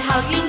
好运。